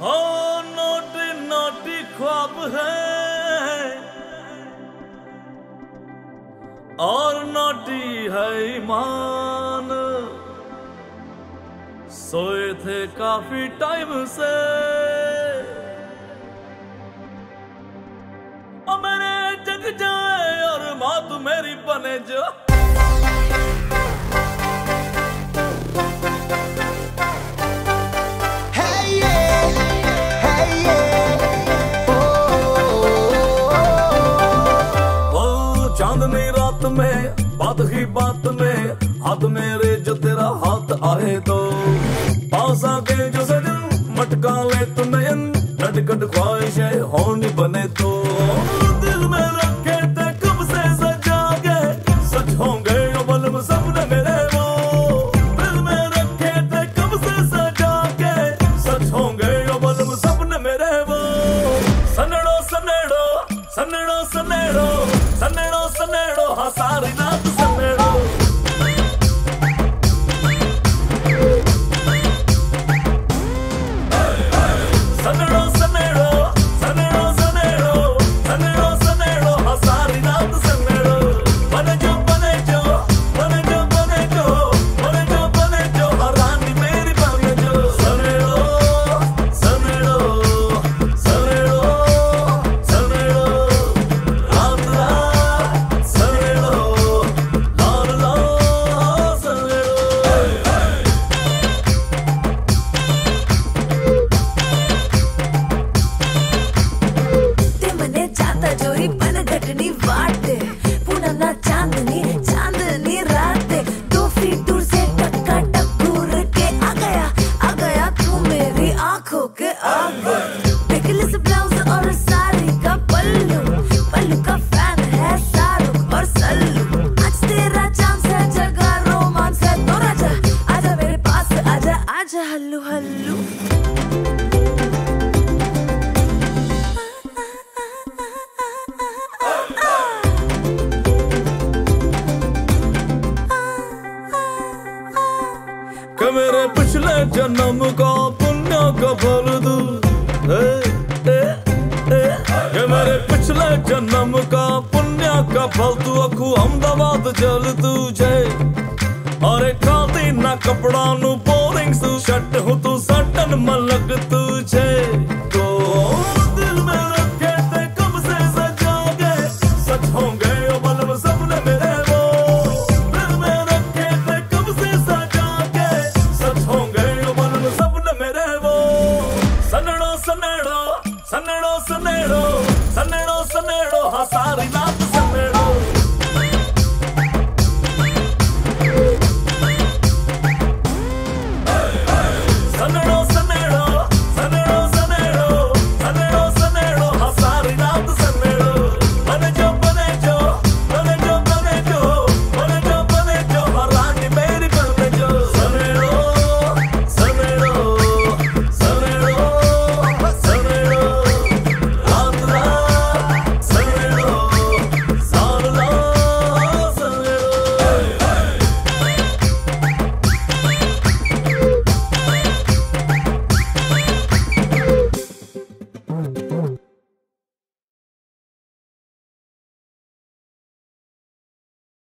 हो, naughty naughty ख्वाब है। और नोटी है ईमान। सोए थे काफ़ी टाइम से। ओ मेरे जग जाए और माँ तू मेरी बने जो। ही बात में, हाथ मेरे जो तेरा हाथ आए तो। पास आके जो सजन, मटका ले तो नयन। नटकट ख्वाहिशें होनी बने तो। दिल में रखे थे कब से सजा के सच होंगे बलम सपने मेरे वो। दिल में रखे थे कब से सजा के सच होंगे बलम सपने मेरे वो। सनड़ो सनेड़ो सनड़ो सनेड़ो सनेड़ो सनेड़ो हाँ सारी मेरे पिछले जन्म का पुण्य का फल दू। कि मेरे पिछले जन्म का पुण्य का तू अखू अहमदाबाद चल तू जय अरे खाती ना कपड़ा नु बोरिंग सू शट हूँ तू सटन मलक तो में సన్నేడో సన్నేడో సన్నేడో సన్నేడో సన్నేడో సారి నాకు